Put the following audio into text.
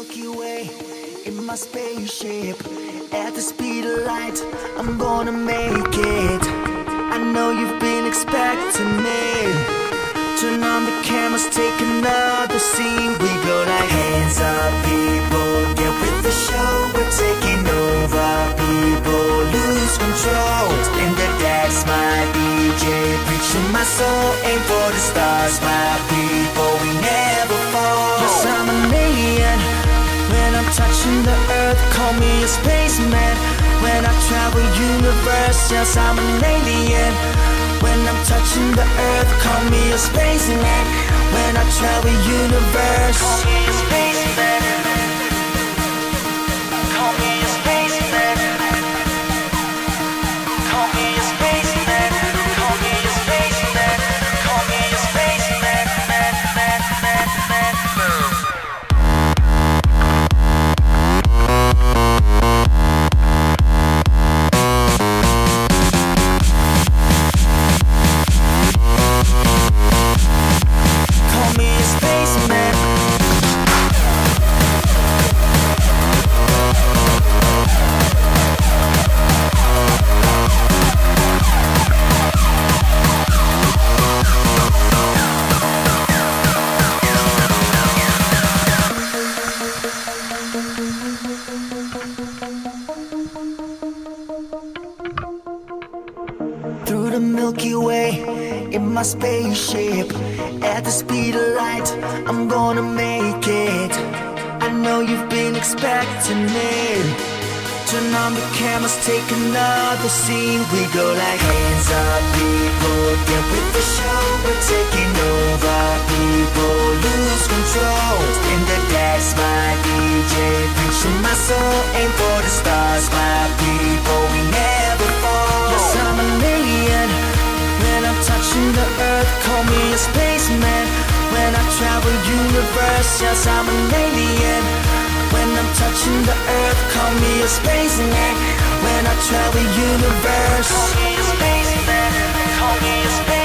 Milky Way in my spaceship. At the speed of light, I'm gonna make it. I know you've been expecting me. Turn on the cameras, take another scene. We go like hands up, people. Get with the show, we're taking over. People lose control. And that that's my DJ. Preaching my soul, aim for the stars, my people. Me a spaceman. When I travel universe, yes, I'm an alien. When I'm touching the earth, call me a spaceman. When I travel universe, call me a spaceman. Call me a spaceman. Call me a spaceman. The Milky Way in my spaceship. At the speed of light, I'm gonna make it. I know you've been expecting it. Turn on the cameras, take another scene. We go like hands up, people. Get with the show, we're taking over. People lose control. In the gas, my DJ. Preaching my soul, aim for the stars, spaceman. When I travel universe, yes, I'm an alien. When I'm touching the earth, call me a spaceman. When I travel universe, call me a spaceman. Call me a spaceman.